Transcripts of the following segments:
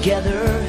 together,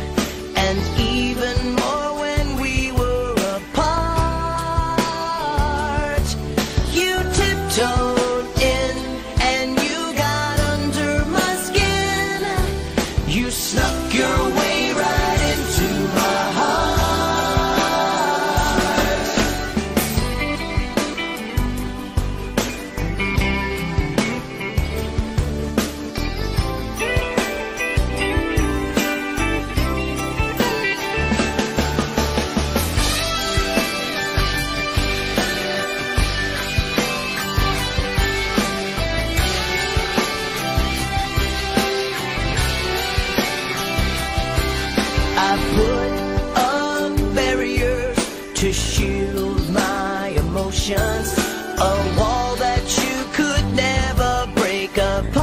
to shield my emotions, a wall that you could never break apart.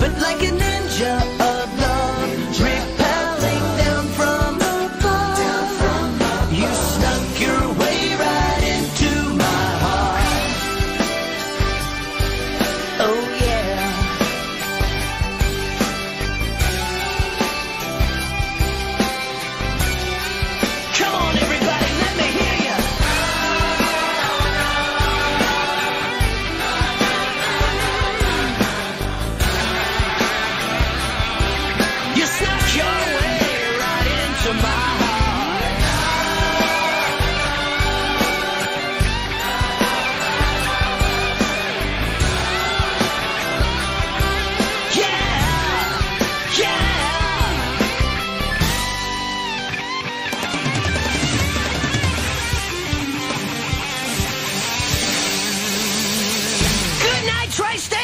But like a ninja, Tri-State!